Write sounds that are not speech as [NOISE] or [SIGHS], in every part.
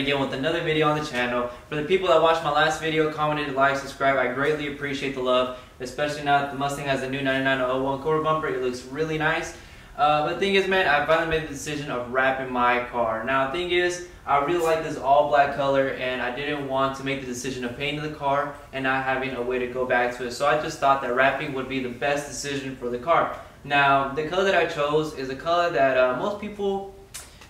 again with another video on the channel. For the people that watched my last video, commented, like, subscribe, I greatly appreciate the love. Especially now that the Mustang has a new 9901 Cobra bumper. It looks really nice. Uh, but the thing is, man, I finally made the decision of wrapping my car. Now, the thing is, I really like this all black color and I didn't want to make the decision of painting the car and not having a way to go back to it. So I just thought that wrapping would be the best decision for the car. Now, the color that I chose is a color that uh, most people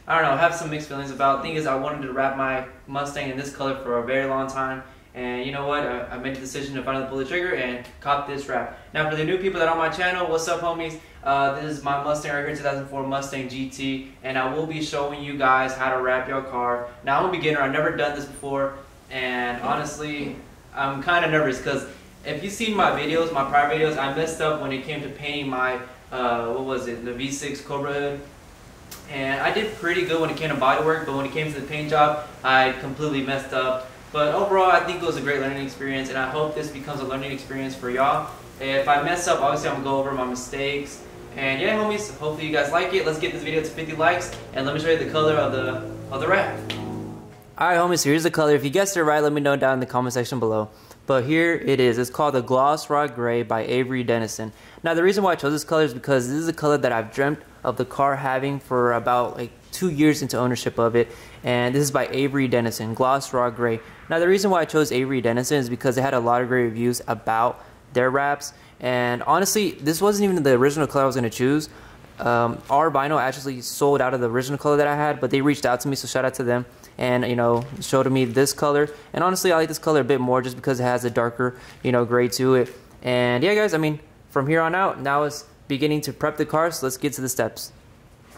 I don't know, I have some mixed feelings about. Thing is, I wanted to wrap my Mustang in this color for a very long time. And you know what? I, I made the decision to finally pull the trigger and cop this wrap. Now, for the new people that are on my channel, what's up, homies? Uh, this is my Mustang right here, 2004 Mustang GT, and I will be showing you guys how to wrap your car. Now, I'm a beginner. I've never done this before, and honestly, I'm kind of nervous because if you've seen my videos, my prior videos, I messed up when it came to painting my, uh, what was it, the V6 Cobra hood and I did pretty good when it came to body work, but when it came to the paint job, I completely messed up. But overall, I think it was a great learning experience, and I hope this becomes a learning experience for y'all. If I mess up, obviously I'm gonna go over my mistakes. And yeah, homies, hopefully you guys like it. Let's get this video to 50 likes, and let me show you the color of the of the wrap. Alright homies, so here's the color. If you guessed it right, let me know down in the comment section below. But here it is. It's called the Gloss Rock Gray by Avery Dennison. Now the reason why I chose this color is because this is a color that I've dreamt of the car having for about like two years into ownership of it. And this is by Avery Dennison, Gloss Rock Gray. Now the reason why I chose Avery Dennison is because they had a lot of great reviews about their wraps. And honestly, this wasn't even the original color I was going to choose. Um, Rvinyl actually sold out of the original color that I had, but they reached out to me, so shout out to them. And you know, showed me this color. And honestly, I like this color a bit more just because it has a darker, you know, gray to it. And yeah, guys, I mean, from here on out, now it's beginning to prep the car, so let's get to the steps.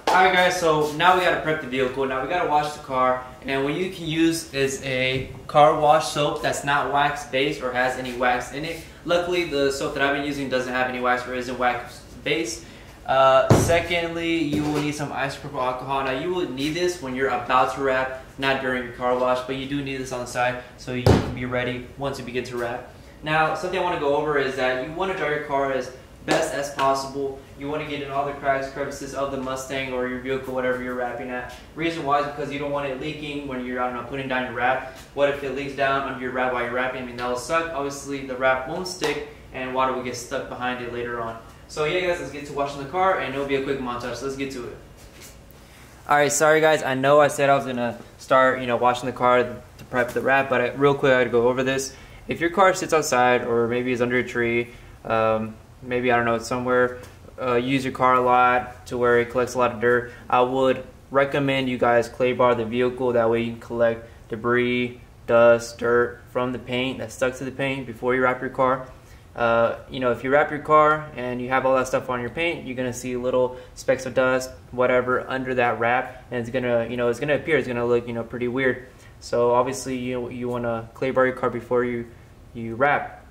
Alright guys, so now we gotta prep the vehicle. Now we gotta wash the car, and what you can use is a car wash soap that's not wax based or has any wax in it. Luckily, the soap that I've been using doesn't have any wax or isn't wax based. Uh, secondly, you will need some isopropyl alcohol. Now you will need this when you're about to wrap, not during your car wash, but you do need this on the side so you can be ready once you begin to wrap. Now, something I want to go over is that you want to dry your car as best as possible. You want to get in all the cracks, crevices of the Mustang or your vehicle, whatever you're wrapping at. Reason why is because you don't want it leaking when you're, I don't know, putting down your wrap. What if it leaks down under your wrap while you're wrapping? I mean, that'll suck. Obviously, the wrap won't stick and water will get stuck behind it later on. So yeah, guys, let's get to washing the car and it'll be a quick montage. Let's get to it. Alright, sorry guys, I know I said I was to start, you know, washing the car to prep the wrap, but I, real quick I got to go over this. If your car sits outside or maybe is under a tree, um, maybe I don't know somewhere uh, use your car a lot to where it collects a lot of dirt, I would recommend you guys clay bar the vehicle. That way you can collect debris, dust, dirt from the paint that's stuck to the paint before you wrap your car. Uh, you know, if you wrap your car and you have all that stuff on your paint, you're gonna see little specks of dust, whatever, under that wrap, and it's gonna, you know, it's gonna appear. It's gonna look, you know, pretty weird. So obviously, you you wanna clay bar your car before you you wrap.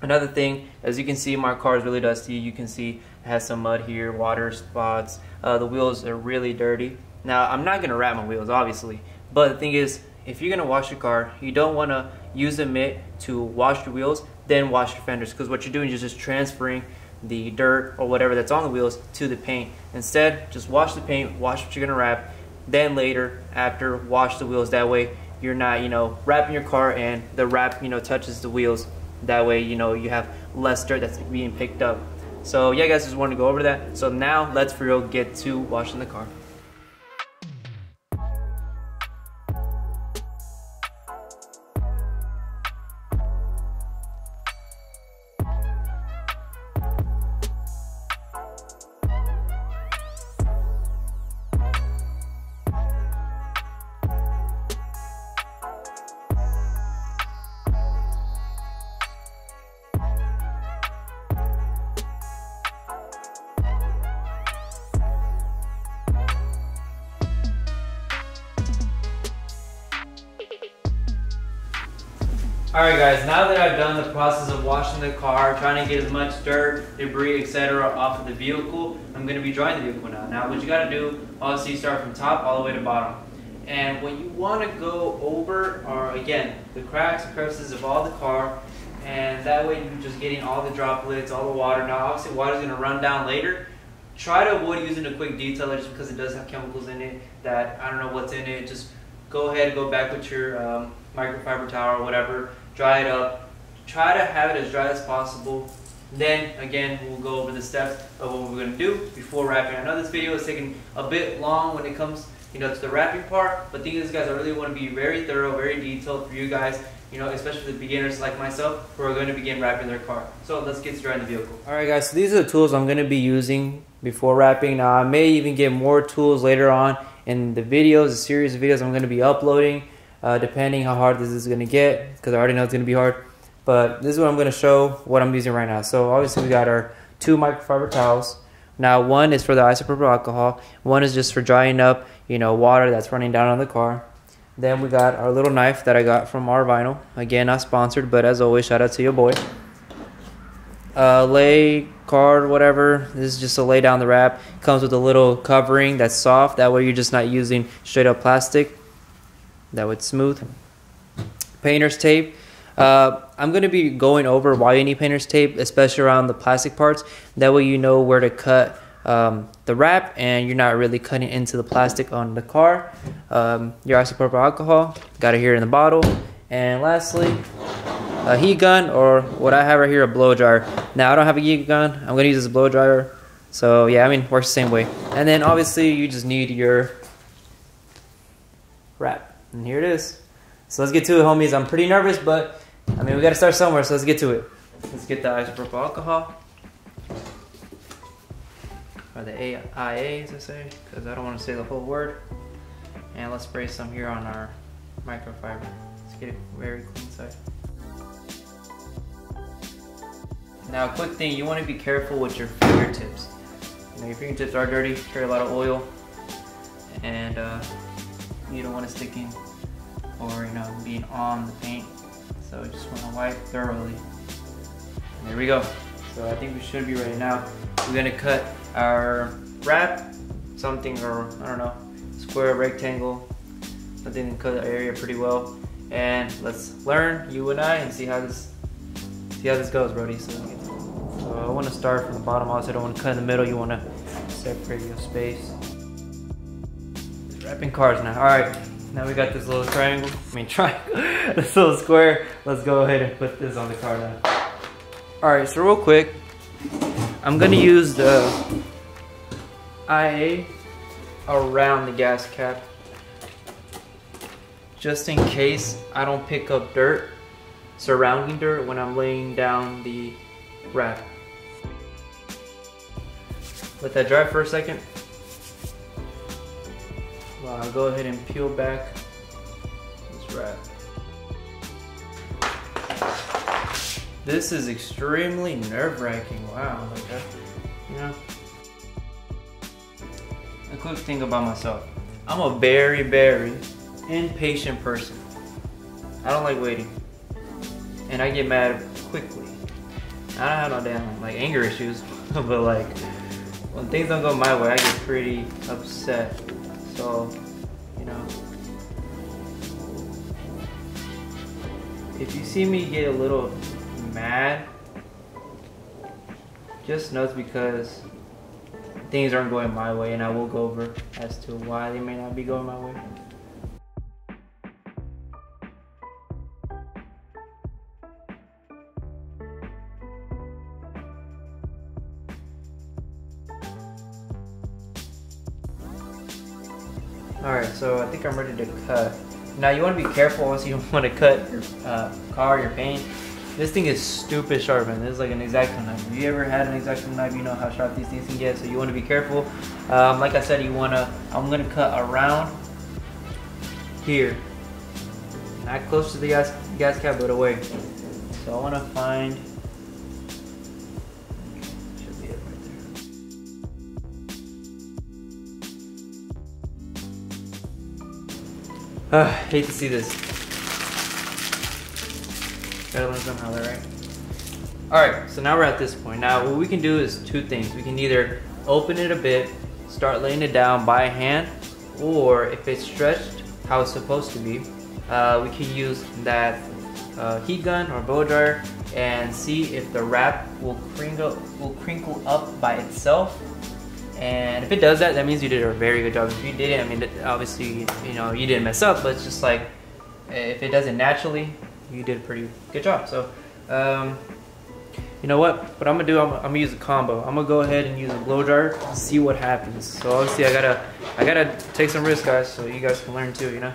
Another thing, as you can see, my car is really dusty. You can see it has some mud here, water spots. Uh, the wheels are really dirty. Now, I'm not to wrap my wheels, obviously. But the thing is, if you're to wash your car, you don't want to use a mitt to wash your wheels, then wash your fenders. Because what you're doing is just transferring the dirt or whatever that's on the wheels to the paint. Instead, just wash the paint, wash what you're to wrap. Then later, after, wash the wheels. That way, you're not, you know, wrapping your car and the wrap, you know, touches the wheels that way, you know, you have less dirt that's being picked up. So yeah, guys, just wanted to go over that. So now let's for real get to washing the car. The car, trying to get as much dirt, debris, etc. off of the vehicle, I'm going to be drying the vehicle now. Now what you got to do, obviously start from top all the way to bottom. And what you want to go over are, again, the cracks, crevices of all the car, and that way you're just getting all the droplets, all the water. Now obviously water's going to run down later. Try to avoid using a quick detailer just because it does have chemicals in it that, I don't know what's in it, just go ahead, go back with your um, microfiber towel or whatever, dry it up. Try to have it as dry as possible. Then again, we'll go over the steps of what we're gonna do before wrapping. I know this video is taking a bit long when it comes, you know, to the wrapping part, but thing is, guys, I really want to be very thorough, very detailed for you guys, you know, especially the beginners like myself who are going to begin wrapping their car. So let's get started in the vehicle. All right, guys. So these are the tools I'm going to be using before wrapping. Now, I may even get more tools later on in the videos, a series of videos I'm going to be uploading, uh, depending how hard this is going to get, because I already know it's going to be hard. But this is what I'm going to show, what I'm using right now. So obviously we got our two microfiber towels. Now one is for the isopropyl alcohol, one is just for drying up, you know, water that's running down on the car. Then we got our little knife that I got from Rvinyl. Again, not sponsored, but as always, shout out to your boy. Uh, lay card, whatever. This is just to lay down the wrap. Comes with a little covering that's soft. That way you're just not using straight up plastic. That would smooth. Painter's tape. Uh, I'm going to be going over why you need painter's tape, especially around the plastic parts. That way you know where to cut um, the wrap and you're not really cutting into the plastic on the car. Um, your isopropyl alcohol, got it here in the bottle. And lastly, a heat gun or what I have right here, a blow dryer. Now I don't have a heat gun. I'm going to use this blow dryer. So yeah, I mean, works the same way. And then obviously you just need your wrap. And here it is. So let's get to it, homies. I'm pretty nervous, but I mean, we gotta start somewhere, so let's get to it. Let's get the isopropyl alcohol. Or the AIA, as I say, because I don't want to say the whole word. And let's spray some here on our microfiber. Let's get it very clean side. Now, a quick thing, you want to be careful with your fingertips. You know, your fingertips are dirty, carry a lot of oil, and uh, you don't want to stick in or you know being on the paint. So I just want to wipe thoroughly. And there we go. So I think we should be ready now. We're gonna cut our wrap, something or I don't know, square, rectangle, something to cut the area pretty well. And let's learn, you and I, and see how this see how this goes, Brody. So, so I want to start from the bottom. Also, I don't want to cut in the middle. You want to separate your space. Wrapping cards now. All right. Now we got this little triangle, I mean [LAUGHS] triangle, [LAUGHS] this little square. Let's go ahead and put this on the car now. All right, so real quick, I'm gonna use the IA around the gas cap just in case I don't pick up dirt, surrounding dirt when I'm laying down the wrap. Let that dry for a second. Well, I'll go ahead and peel back this wrap. This is extremely nerve-wracking. Wow, like that, you know. A quick thing about myself. I'm a very, very impatient person. I don't like waiting. And I get mad quickly. I don't have no damn like anger issues, [LAUGHS] but like when things don't go my way, I get pretty upset. So, you know, if you see me get a little mad, just it's because things aren't going my way and I will go over as to why they may not be going my way. Alright, so I think I'm ready to cut. Now you want to be careful once you [LAUGHS] want to cut your uh, car, your paint. This thing is stupid sharp, man. This is like an X-Acto knife. If you ever had an X-Acto knife, you know how sharp these things can get. So you want to be careful. Um, like I said, you want to. I'm gonna cut around here, not close to the gas gas cap, but away. So I want to find should be it right there. Uh, [SIGHS] hate to see this. Gotta learn somehow, right? Alright, so now we're at this point. Now what we can do is two things. We can either open it a bit, start laying it down by hand, or if it's stretched how it's supposed to be, uh, we can use that uh, heat gun or blow dryer and see if the wrap will crinkle will crinkle up by itself And if it does that, that means you did a very good job. If you didn't, I mean, obviously, you know, you didn't mess up, but it's just like, if it does it naturally, you did a pretty good job. So, um, you know what? What I'm gonna do, I'm, I'm, gonna use a combo. I'm gonna go ahead and use a blow dryer to see what happens. So obviously I gotta, I gotta take some risks guys, so you guys can learn too, you know?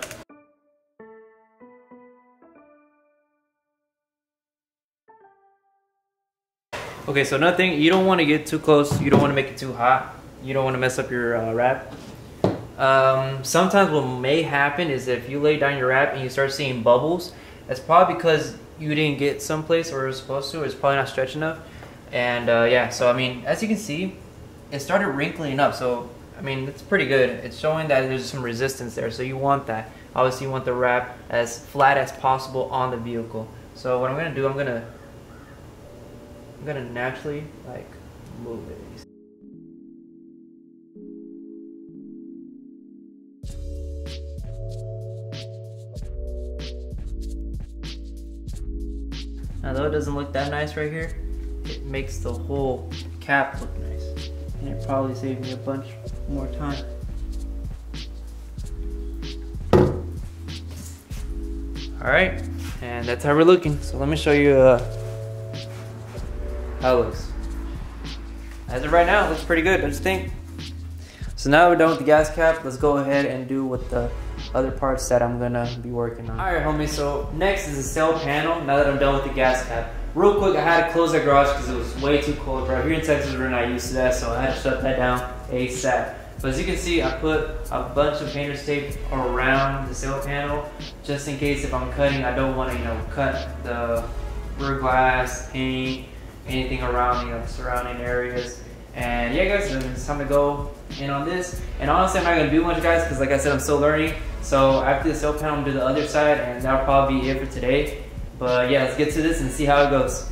Okay, so nothing, you don't wanna get too close. You don't wanna make it too hot. You don't wanna mess up your uh, wrap. Um, sometimes what may happen is if you lay down your wrap and you start seeing bubbles, that's probably because you didn't get someplace where it was supposed to. It's probably not stretched enough. And uh, yeah, so I mean, as you can see, it started wrinkling up. So I mean, it's pretty good. It's showing that there's some resistance there. So you want that. Obviously, you want the wrap as flat as possible on the vehicle. So what I'm gonna do, I'm gonna, I'm gonna naturally like move it. Although it doesn't look that nice right here, it makes the whole cap look nice. And it probably saved me a bunch more time. All right, and that's how we're looking. So let me show you uh, how it looks. As of right now, it looks pretty good, don't you think? So now we're done with the gas cap. Let's go ahead and do what the other parts that I'm gonna be working on. All right, homie, so next is the sail panel, now that I'm done with the gas cap. Real quick, I had to close the garage because it was way too cold, bro. Here in Texas, we're not used to that, so I had to shut that down ASAP. But as you can see, I put a bunch of painter's tape around the sail panel, just in case if I'm cutting, I don't wanna, you know, cut the rear glass, paint, anything around, you know, the surrounding areas. And yeah, guys, it's time to go in on this. And honestly, I'm not gonna do much, guys, because like I said, I'm still learning. So after the sail panel, I'm do the other side, and that'll probably be it for today. But yeah, let's get to this and see how it goes.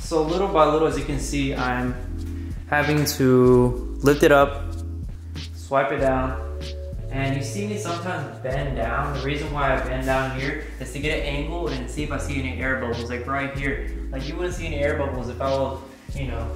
So little by little, as you can see, I'm having to lift it up, swipe it down, and you see me sometimes bend down. The reason why I bend down here is to get an angle and see if I see any air bubbles, like right here. Like you wouldn't see any air bubbles if I was, you know,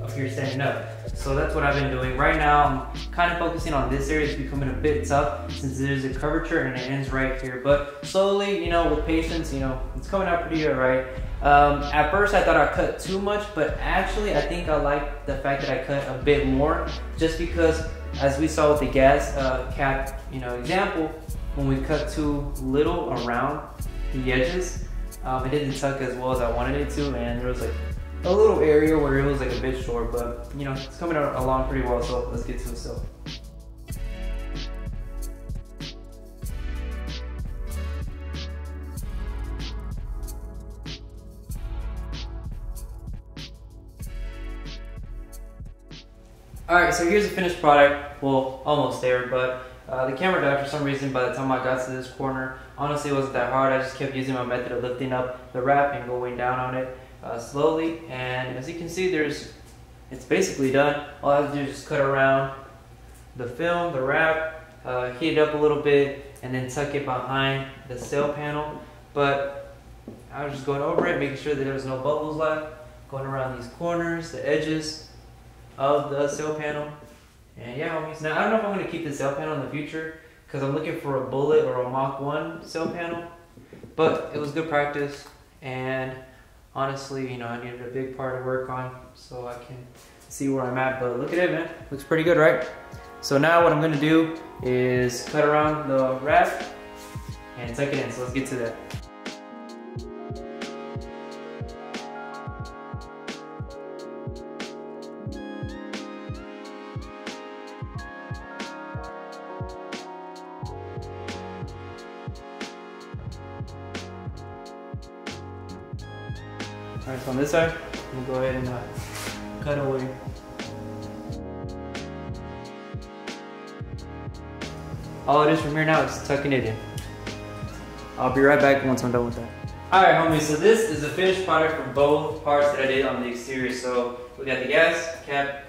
up here standing up. So that's what I've been doing. Right now, I'm kind of focusing on this area. It's becoming a bit tough since there's a curvature and it ends right here. But slowly, you know, with patience, you know, it's coming out pretty good, right? Um, at first I thought I cut too much, but actually I think I like the fact that I cut a bit more just because as we saw with the gas uh, cap, you know, example, when we cut too little around the edges, um, it didn't tuck as well as I wanted it to and there was like a little area where it was like a bit short, but you know, it's coming along pretty well, so let's get to it still. All right, so here's the finished product. Well, almost there, but uh, the camera died for some reason by the time I got to this corner. Honestly, it wasn't that hard. I just kept using my method of lifting up the wrap and going down on it uh, slowly. And as you can see, there's it's basically done. All I have to do is just cut around the film, the wrap, uh, heat it up a little bit, and then tuck it behind the sail panel. But I was just going over it, making sure that there was no bubbles left, going around these corners, the edges, of the sail panel. And yeah, homies. Now, I don't know if I'm going to keep the sail panel in the future because I'm looking for a Bullitt or a Mach 1 sail panel. But it was good practice. And honestly, you know, I needed a big part to work on so I can see where I'm at. But look at it, man. Looks pretty good, right? So now what I'm to do is cut around the wrap and tuck it in. So let's get to that. Be right back once I'm done with that. Alright homies, so this is the finished product for both parts that I did on the exterior. So we got the gas cap.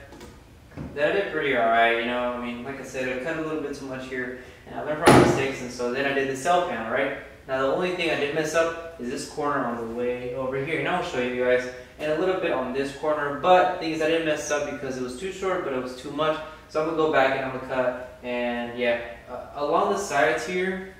That I did pretty alright, you know, I mean, like I said, I cut a little bit too much here. And I learned from mistakes, and so then I did the sail panel, right? Now the only thing I did mess up is this corner on the way over here. And I'll show you guys. And a little bit on this corner, but things I didn't mess up because it was too short, but it was too much. So I'm gonna go back and I'm gonna cut. And yeah, uh, along the sides here,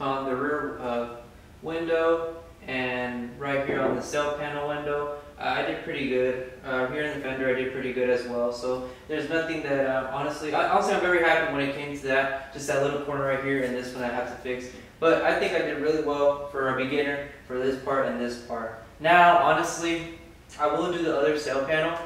on the rear uh, window and right here on the sail panel window. Uh, I did pretty good. Uh, here in the fender, I did pretty good as well. So there's nothing that, uh, honestly, I, honestly, I'm very happy when it came to that. Just that little corner right here and this one I have to fix. But I think I did really well for a beginner for this part and this part. Now, honestly, I will do the other sail panel,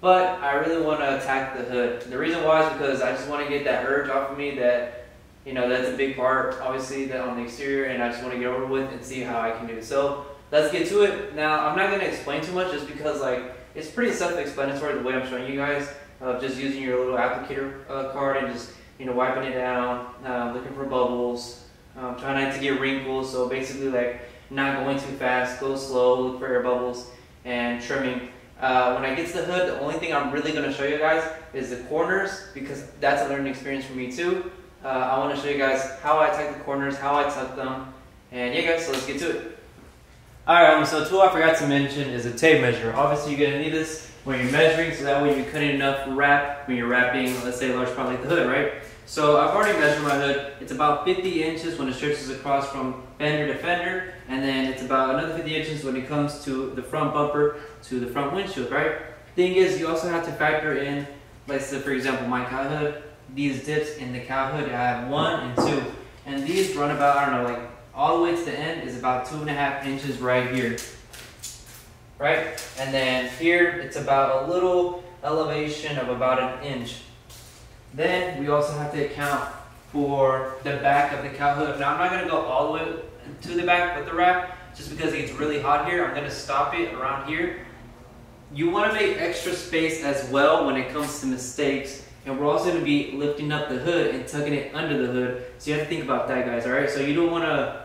but I really want to attack the hood. The reason why is because I just want to get that urge off of me that you know, that's a big part, obviously, that on the exterior, and I just want to get over with and see how I can do. So let's get to it. Now, I'm not going to explain too much just because, like, it's pretty self-explanatory the way I'm showing you guys of just using your little applicator uh, card and just, you know, wiping it down, uh, looking for bubbles, um, trying not to get wrinkles. So basically, like, not going too fast, go slow, look for air bubbles, and trimming. Uh, when I get to the hood, the only thing I'm really going to show you guys is the corners because that's a learning experience for me too uh, I want to show you guys how I tuck the corners, how I tuck them, and yeah guys, so let's get to it. Alright, um, so a tool I forgot to mention is a tape measure. Obviously you're going to need this when you're measuring, so that way you're cutting enough wrap when you're wrapping, let's say a large part like the hood, right? So I've already measured my hood. It's about 50 inches when it stretches across from fender to fender, and then it's about another 50 inches when it comes to the front bumper to the front windshield, right? Thing is, you also have to factor in, let's say for example, my car hood, these dips in the cowl hood. I have one and two. And these run about, I don't know, like all the way to the end is about two and a half inches right here. Right? And then here it's about a little elevation of about an inch. Then we also have to account for the back of the cowl hood. Now I'm not going to go all the way to the back with the wrap just because it gets really hot here. I'm going to stop it around here. You want to make extra space as well when it comes to mistakes and we're also to be lifting up the hood and tucking it under the hood. So you have to think about that, guys, all right? So you don't want to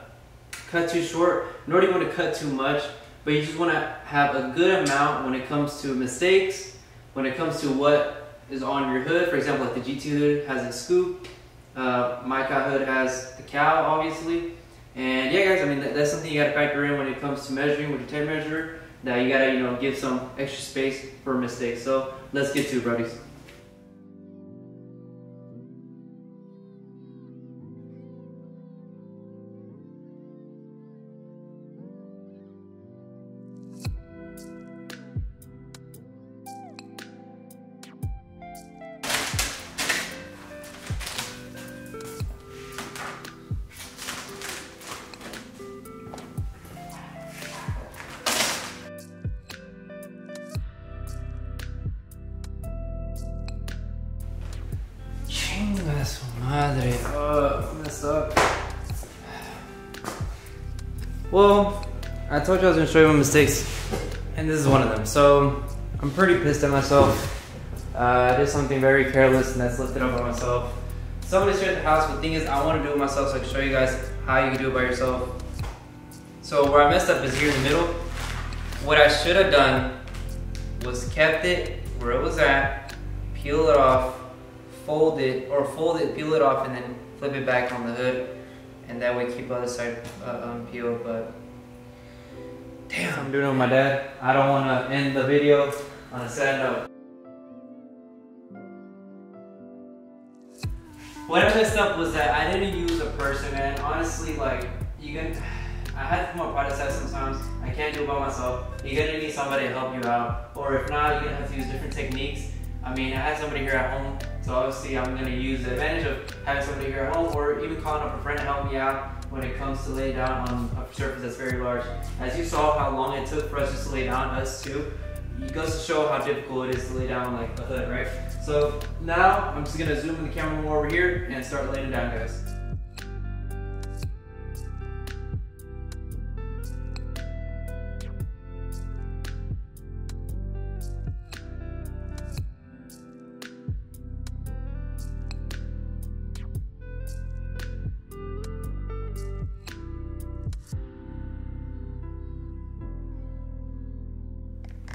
cut too short, nor do you want to cut too much, but you just want to have a good amount when it comes to mistakes, when it comes to what is on your hood. For example, like the GT hood has a scoop, uh, my cowl hood has the cowl, obviously. And yeah, guys, I mean, that, that's something you got to factor in when it comes to measuring with your tape measure. That you got to, you know, give some extra space for mistakes. So let's get to it, buddies. I told you I was gonna show you my mistakes, and this is one of them. So, I'm pretty pissed at myself. Uh, I did something very careless, and that's lifted up on myself. Somebody's here at the house, but the thing is, I want to do it myself so I can show you guys how you can do it by yourself. So, where I messed up is here in the middle. What I should have done was kept it where it was at, peel it off, fold it, or fold it, peel it off, and then flip it back on the hood. And that way keep the other side uh, unpeeled, but damn, I'm doing it with my dad. I don't want to end the video on a sad note. What I messed up was that I didn't use a person, man. Honestly, like, you can, [SIGHS] I had to come up with process sometimes. I can't do it by myself. You're gonna need somebody to help you out. Or if not, you're gonna have to use different techniques. I mean, I had somebody here at home, so obviously I'm gonna use the advantage of having somebody here at home or even calling up a friend to help me out when it comes to lay down on a surface that's very large. As you saw how long it took for us just to lay down, us too, it goes to show how difficult it is to lay down like a hood, right? So now I'm just gonna zoom in the camera more over here and start laying down, guys.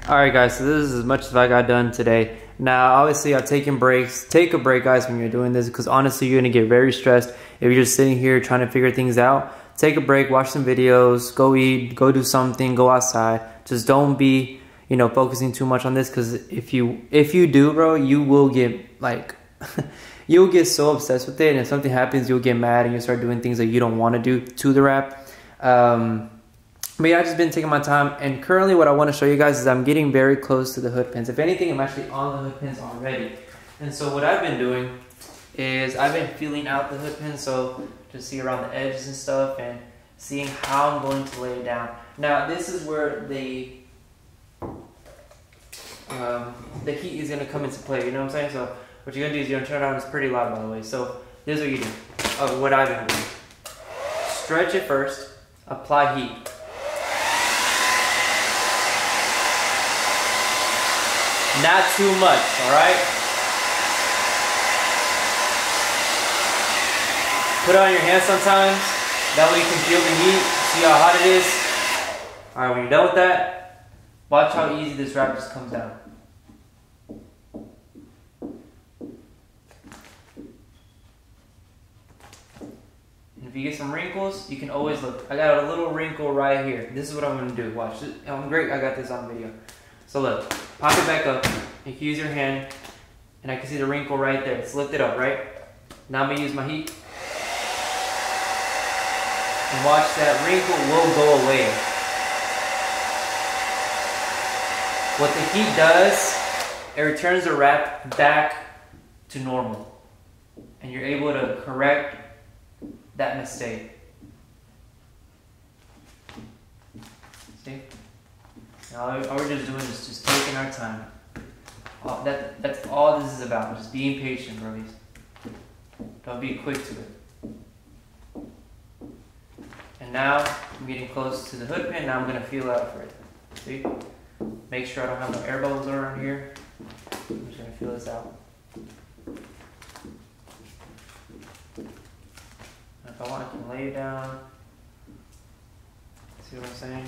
All right, guys, so this is as much as I got done today. Now, obviously, I've taken breaks. Take a break, guys, when you're doing this, because honestly, you're gonna get very stressed if you're just sitting here trying to figure things out. Take a break, watch some videos, go eat, go do something, go outside. Just don't be, you know, focusing too much on this, because if you if you do, bro, you will get like. [LAUGHS] you'll get so obsessed with it and if something happens you'll get mad and you'll start doing things that you don't want to do to the wrap um, but yeah, I've just been taking my time. And currently what I want to show you guys is I'm getting very close to the hood pins. If anything, I'm actually on the hood pins already. And so what I've been doing is I've been feeling out the hood pins. So to see around the edges and stuff and seeing how I'm going to lay it down. Now this is where the um, the heat is going to come into play. You know what I'm saying? So what you're going to do is you're going to turn it on. It's pretty loud, by the way. So is what you do. Of what I've been doing. Stretch it first. Apply heat. Not too much, all right? Put it on your hand sometimes. That way you can feel the heat, see how hot it is. All right, when you're done with that, watch how easy this wrap just comes down. if you get some wrinkles, you can always look. I got a little wrinkle right here. This is what I'm gonna do. Watch. I'm great. I got this on video. So look, pop it back up. You can use your hand, and I can see the wrinkle right there. It's lifted up, right? Now I'm gonna use my heat. And watch that wrinkle will go away. What the heat does, it returns the wrap back to normal. And you're able to correct that mistake. See? All we're just doing is just taking our time. All, that, that's all this is about, just being patient, brothers. Don't be quick to it. And now, I'm getting close to the hood pin, now I'm going to feel out for it. See? Make sure I don't have no air bubbles around here. I'm just going to feel this out. If I want, I can lay down. See what I'm saying?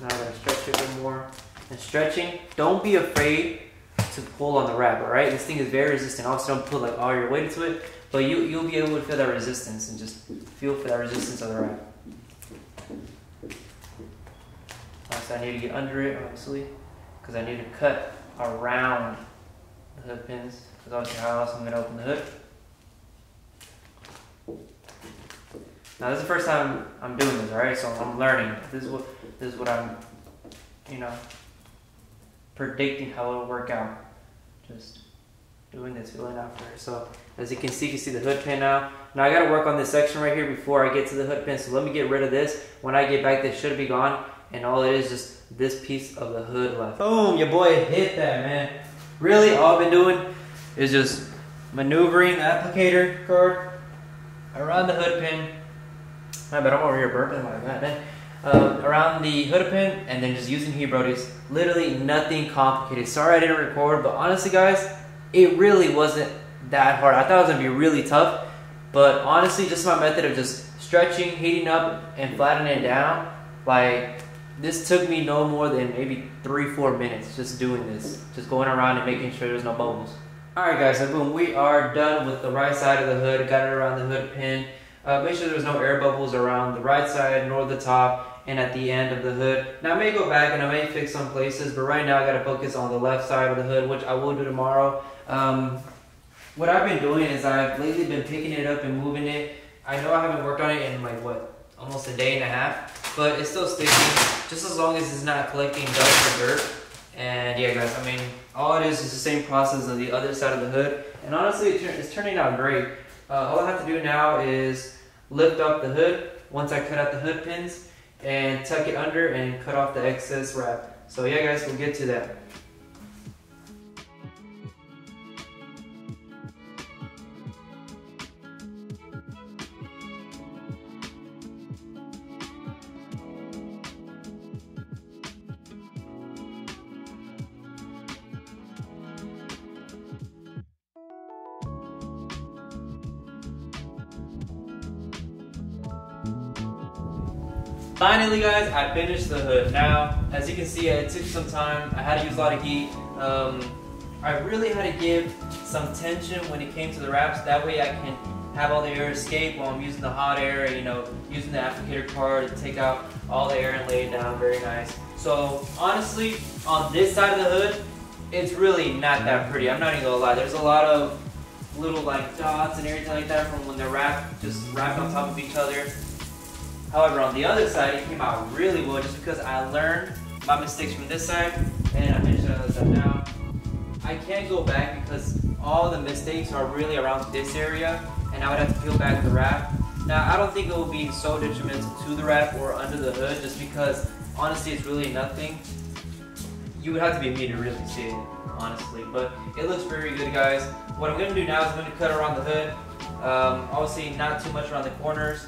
Now I'm gonna stretch it a bit more. And stretching, don't be afraid to pull on the wrap, all right? This thing is very resistant. Obviously, don't put like all your weight into it, but you, you'll be able to feel that resistance and just feel for that resistance of the wrap. Obviously, I need to get under it, obviously, because I need to cut around the hood pins, because obviously how else I'm gonna open the hood. Now this is the first time I'm doing this, alright? So I'm learning. This is what this is what I'm, you know, predicting how it'll work out. Just doing this, feeling out first. So as you can see, you can see the hood pin now. Now I gotta work on this section right here before I get to the hood pin. So let me get rid of this. When I get back, this should be gone. And all it is just this piece of the hood left. Boom, your boy hit that, man. Really, all I've been doing is just maneuvering the applicator card around the hood pin I bet I'm over here burping like that. Then uh, around the hood pin and then just using heat brodies. Literally nothing complicated. Sorry I didn't record, but honestly, guys, it really wasn't that hard. I thought it was gonna be really tough, but honestly, just my method of just stretching, heating up, and flattening it down, like this took me no more than maybe three, four minutes just doing this, just going around and making sure there's no bubbles. All right, guys, so boom, we are done with the right side of the hood. Got it around the hood pin. Uh, make sure there's no air bubbles around the right side nor the top and at the end of the hood. Now I may go back and I may fix some places, but right now I gotta focus on the left side of the hood, which I will do tomorrow. Um, what I've been doing is I've lately been picking it up and moving it. I know I haven't worked on it in like what, almost a day and a half, but it's still sticking, just as long as it's not collecting dust or dirt. And yeah guys, I mean, all it is is the same process on the other side of the hood. And honestly, it's turning out great. Uh, all I have to do now is lift up the hood once I cut out the hood pins and tuck it under and cut off the excess wrap. So yeah guys, we'll get to that. Finally, guys, I finished the hood. Now, as you can see, it took some time. I had to use a lot of heat. Um, I really had to give some tension when it came to the wraps. That way I can have all the air escape while I'm using the hot air, and you know, using the applicator card to take out all the air and lay it down very nice. So honestly, on this side of the hood, it's really not that pretty. I'm not even gonna lie. There's a lot of little like dots and everything like that from when they're wrapped, just wrapped on top of each other. However, on the other side, it came out really well just because I learned my mistakes from this side and I finished on the other side. Now, I can't go back because all the mistakes are really around this area and I would have to peel back the wrap. Now, I don't think it will be so detrimental to the wrap or under the hood just because honestly it's really nothing. You would have to be me to really see it, honestly. But it looks very good, guys. What I'm going to do now is I'm going to cut around the hood. Um, obviously, not too much around the corners.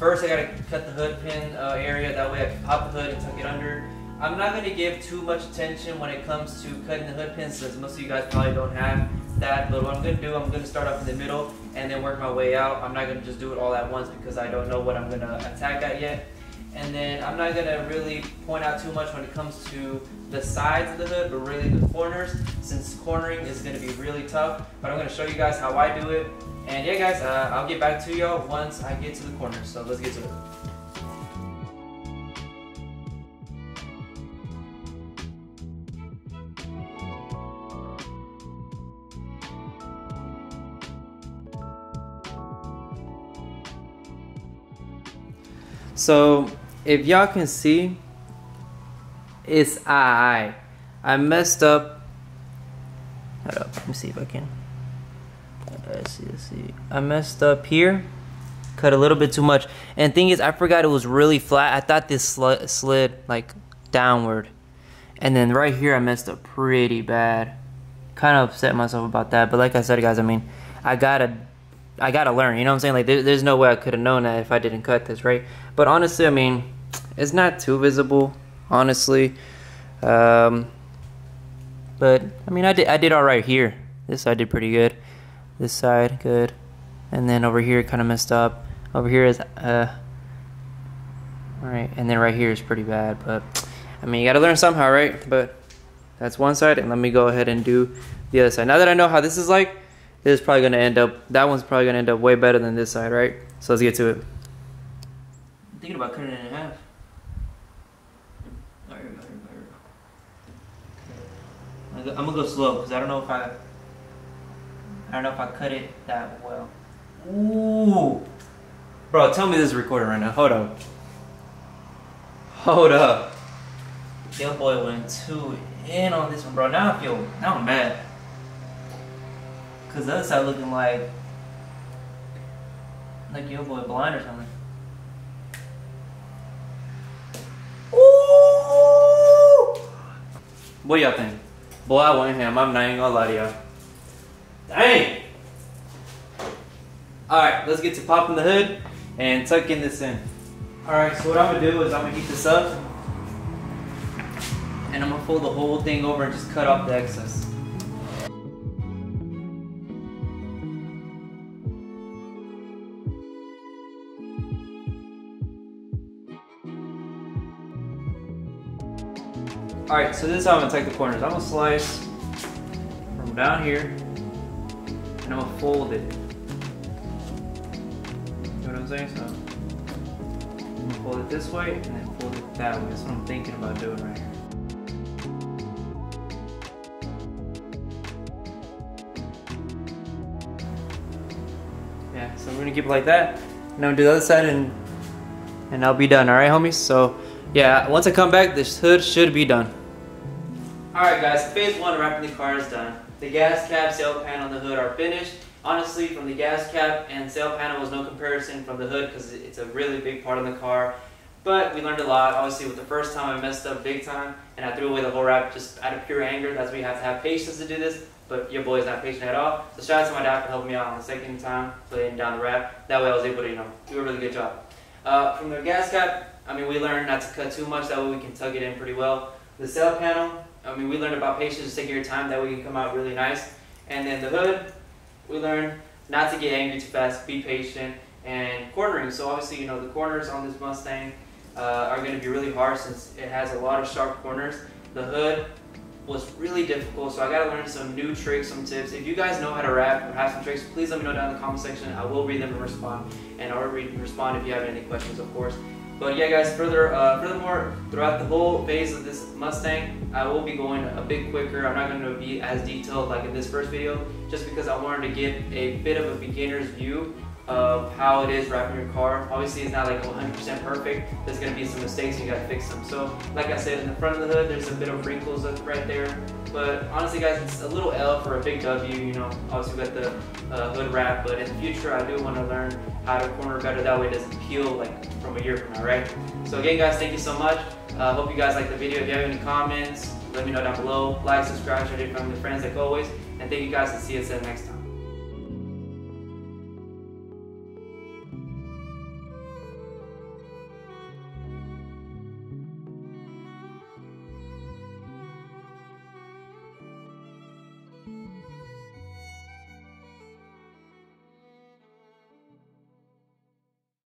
First, I got to cut the hood pin uh, area. That way I can pop the hood and tuck it under. I'm not to give too much attention when it comes to cutting the hood pins since most of you guys probably don't have that. But what I'm to do, I'm to start off in the middle and then work my way out. I'm not to just do it all at once because I don't know what I'm to attack at yet. And then I'm not gonna really point out too much when it comes to the sides of the hood, but really the corners, since cornering is gonna be really tough. But I'm gonna show you guys how I do it. And yeah guys, uh, I'll get back to y'all once I get to the corners. So let's get to it. So if y'all can see, it's I. I messed up. Hold up, let me see if I can. Let's see, let's see. I messed up here. Cut a little bit too much. And thing is, I forgot it was really flat. I thought this sl slid like downward. And then right here, I messed up pretty bad. Kind of upset myself about that. But like I said, guys, I mean, I gotta I gotta learn. You know what I'm saying? Like, there, there's no way I could have known that if I didn't cut this, right? But honestly, I mean, it's not too visible, honestly. Um, but I mean, I did I did all right here. This side did pretty good. This side good, and then over here kind of messed up. Over here is uh, all right, and then right here is pretty bad. But I mean, you gotta learn somehow, right? But that's one side, and let me go ahead and do the other side. Now that I know how this is like, this is probably going to end up, that one's probably going to end up way better than this side, right? So let's get to it. I'm thinking about cutting it in half. I'm gonna go slow because I don't know if I, I don't know if I cut it that well. Ooh, bro, tell me this is recording right now. Hold up. Hold up. Yo boy went too in on this one, bro. Now I feel, now I'm mad. Cause the other side looking like like your boy blind or something. Ooh! What y'all think? Boy, I went him. I'm not even gonna lie to y'all. Dang! Alright, let's get to popping the hood and tucking this in. Alright, so what I'm gonna do is I'm gonna heat this up and I'm gonna fold the whole thing over and just cut off the excess. Alright, so this is how I'm gonna take the corners. I'm gonna slice from down here and I'm gonna fold it. You know what I'm saying? So I'm gonna fold it this way and then fold it that way. That's what I'm thinking about doing right here. Yeah, so we're gonna keep it like that. And I'm gonna do the other side and and I'll be done, alright homies? So yeah, once I come back, this hood should be done. Alright guys, phase one wrapping the car is done. The gas cap, sail panel, and the hood are finished. Honestly, from the gas cap and sail panel was no comparison from the hood because it's a really big part of the car. But we learned a lot. Obviously, with the first time I messed up big time and I threw away the whole wrap just out of pure anger. That's why you have to have patience to do this. But your boy is not patient at all. So shout out to my dad for helping me out on the second time, putting down the wrap. That way I was able to, you know, do a really good job. Uh, from the gas cap, I mean, we learned not to cut too much. That way we can tug it in pretty well. The sail panel, I mean, we learned about patience, taking your time, that way you can come out really nice. And then the hood, we learned not to get angry too fast, be patient, and cornering. So obviously, you know, the corners on this Mustang, uh, are going to be really hard since it has a lot of sharp corners. The hood was really difficult, so I got to learn some new tricks, some tips. If you guys know how to wrap or have some tricks, please let me know down in the comment section. I will read them and respond, and I'll read and respond if you have any questions, of course. But yeah, guys. Further, uh, furthermore, throughout the whole phase of this Mustang, I will be going a bit quicker. I'm not going to be as detailed like in this first video, just because I wanted to give a bit of a beginner's view of how it is wrapping your car. Obviously, it's not like 100% perfect. There's going to be some mistakes. You got to fix them. So, like I said, in the front of the hood, there's a bit of wrinkles right there. But honestly, guys, it's a little L for a big W. You know, obviously got the uh, hood wrap. But in the future, I do want to learn how to corner better. That way, it doesn't peel like from a year from now, right? So again, guys, thank you so much. Uh, hope you guys like the video. If you have any comments, let me know down below. Like, subscribe, share it with your friends like always. And thank you guys and see you next time.